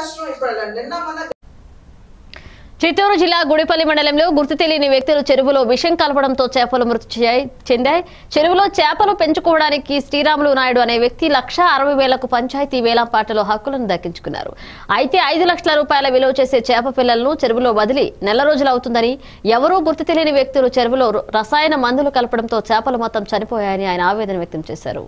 రాష్ట్రం ఇప్పుడు నిన్న మన చిత్తూరు జిల్లా గుడిపల్లి మండలంలో గుర్తు తెలియని వ్యక్తులు చెరువులో విషం కలపడంతో చేపలు మృతి చెందాయి. చెరువులో చేపలు పెంచుకోవడానికి శ్రీరాములు నాయుడు అనే వ్యక్తి లక్ష అరవై వేలకు పంచాయతీ వేలంపాటలో హక్కులను దక్కించుకున్నారు. అయితే ఐదు లక్షల రూపాయల విలువ చేసే చేప పిల్లలను చెరువులో వదిలి నెల రోజులు అవుతుందని ఎవరూ గుర్తు తెలియని వ్యక్తులు చెరువులో రసాయన మందులు కలపడంతో చేపలు మొత్తం చనిపోయాయని ఆయన ఆవేదన వ్యక్తం చేశారు.